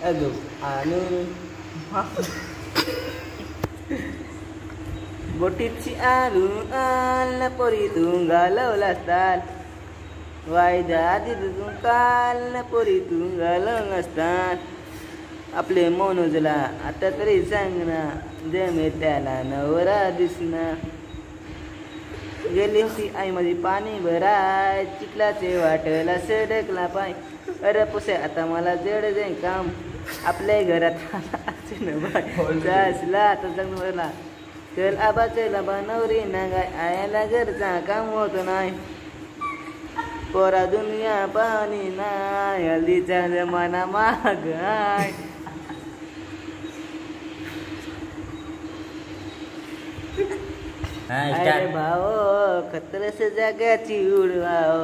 aduh anu बोटीची आणून आल पोरी तू घालवला ताल वायदा तुम काल पोरी तू घालवून असतात आपले मनोजला आता तरी सांग ना जमे त्याला नवरा दिसना गेली होती आई पाणी भराय. चिखलाचे वाटला सडकला पाय. अरे पुसे आता मला जड जाईन काम. आपल्या घरात असला आता जगला चल आबा चल आबा नवरी ना गाय आयाला घरचा काम होत नाही. पोरा दुनिया पाणी नाही. हल्दीचा जमाना माग अरे भाओ खतरस जागाची उडवाव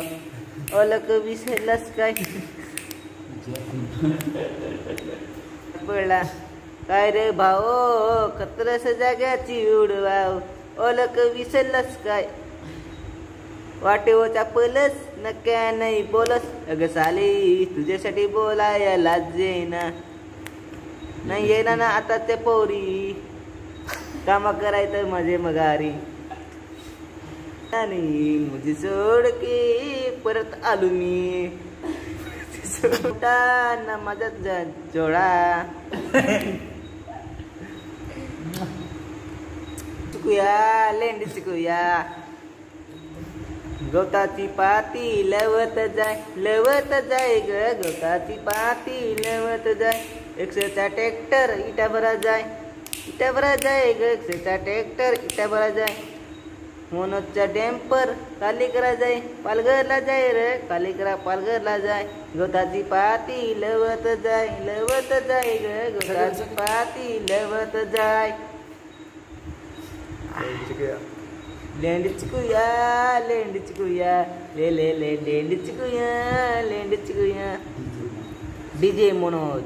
ओलक विसरलास काय? पडला काय रे भाओ खतरस जागाची उडवाव ओलक विसरलास काय? वाटेवचा पलस नक्या नाही बोलस. अग साली तुझ्यासाठी बोलाया लाजे ना. नाही येणार ना आता ते पोरी. काम करायचं माझे मगारी. आणि मुझे सोड के परत आलो मी. सोडा ना माझा जोडा. चुकूया लेंडी चुकूया. गवताची पाती लवत जाय लवत जाय ग. गवताची पाती लवत जाय. एकशेचा ट्रॅक्टर इटा भरा जाय इटा बरा जाय ग. एकशेचा ट्रॅक्टर इटा भरा जाय. मनोजचा डॅम्पर कालिकरा जाय पालघरला जाय रे. कालिकरा पालघरला जाय. गवताची पाती लवत जाय लवत जाय ग. गवताची पाती लवत जाय. लेंड चिकुया. लेंड चिकुया ले ले ले लेंड चिकुया लेंड चिकुया. डीजे मनोज.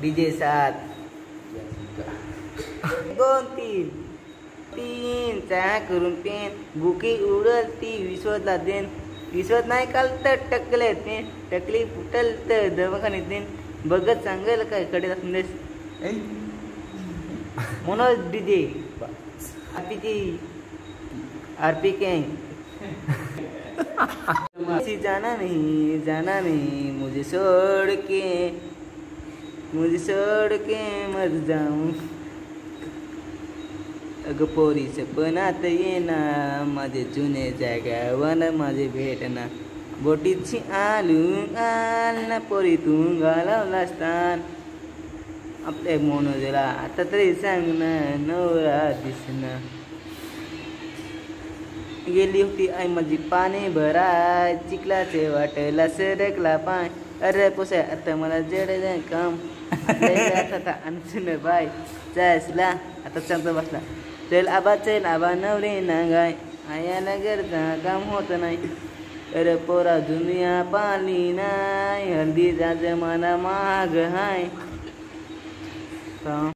डीजे सात. दोन तीन. तीन चहा करून पेन बुकी उडल ती विश्वतला देन. विश्वत नाही काल तर टकले ते टकली फुटल तर दवाखान्यात देन. बघत सांगेल काय कडे संदेश मनोज डीजे आरपीजी आरपी किसी जाना नहीं जाना नहीं मुझे छोड़ के. मुझे छोड़ के मर जाऊं. अगं पोरी ये येना माझे जुने जागावन माझे भेटना. बोटीची आलू आल ना पोरी तू घालवला स्थान. आपले मनोजला आता तरी सांग ना नवरा दिसना गेली होती आई माझी पाणी भराय चिखलाचे वाटला सरकला पाय. अरे पोसाय आता मला जड जाय काम. आता आणखीन बाय जायसला. आता चांगला बसला. चल आबा चल आबा नवरे ना गाय आयाला गरजा काम होत नाही अरे पोरा दुनिया पाली नाही हल्दीचा जमाना माग हाय का